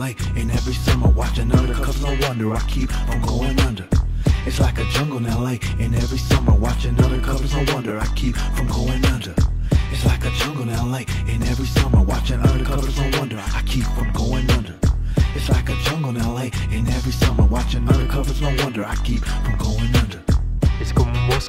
LA, and every summer watching undercovers. No wonder I keep on going under. It's like a jungle in LA, and every summer watching undercovers. No wonder I keep from going under. It's like a jungle in LA, and every summer watching undercovers. No wonder I keep from going under. It's like a jungle in LA, and every summer watching undercovers. No wonder I keep from going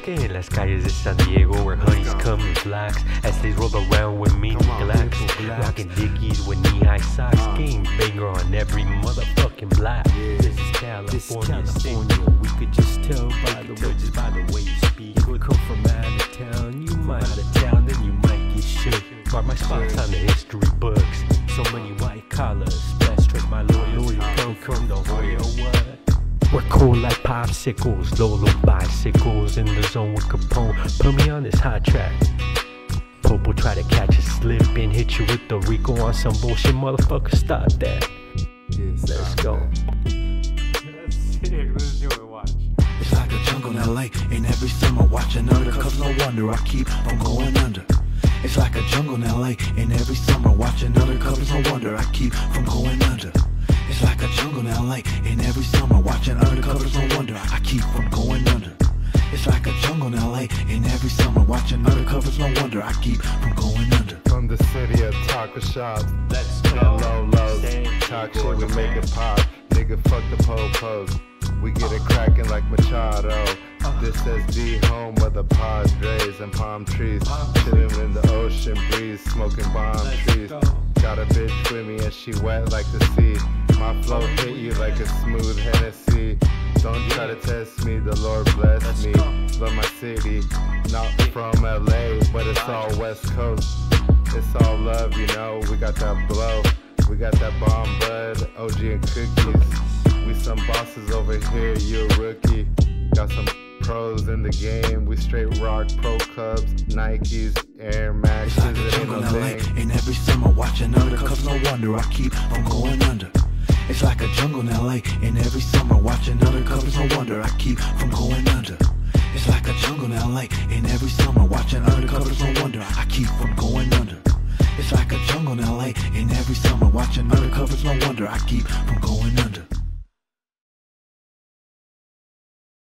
como un bosque en las calles de San Diego where honeys come in flocks as they roll around with me relax. Rocking dickies with knee-high socks, game banger on every motherfucking block. This is California, California. We could just tell by the way, just by the way you speak. You could come from out of town, you might out of town, then you might get shook. Mark my spots on the history books. So many white collars, splash my lawyer. Come from the Hoya, what? We're cool like popsicles, Lolo bicycles in the zone with Capone. Put me on this hot track. Popo try to catch a slip and hit you with the RICO on some bullshit, motherfucker. Stop that. Let's go. Let's do it. Watch. It's like a jungle in LA, and every summer watching undercovers. No wonder I keep on going under. It's like a jungle in LA, and every summer watching undercovers. No wonder I keep from going under. Watching undercovers. No wonder I keep from going under. It's like a jungle in LA, and every summer watching undercovers. No wonder I keep from going under. From the city of taco shops, Let's and low lows, talk shit, we make it pop. Nigga, fuck the po-pos. We get it cracking like Machado. This is the home of the Padres and palm trees. Chilling in the ocean breeze, smoking bomb trees. Got a bitch with me and she wet like the sea. My flow hit you like a smooth Hennessy. Don't try to test me, the Lord bless me. Love my city, not from LA, but it's all West Coast. It's all love, you know. We got that blow, we got that bomb bud, OG and cookies. We some bosses over here, you a rookie. Got some pros in the game. We straight rock pro clubs, Nikes, Air It's like Maxes, a jungle in LA, and every summer watching undercovers. No wonder I keep on going under. It's like a jungle in LA, and every summer watching undercovers. No wonder I keep from going under. It's like a jungle in LA, and every summer watching undercovers. No wonder I keep from going under. It's like a jungle in LA, and every summer watching undercovers. No wonder I keep from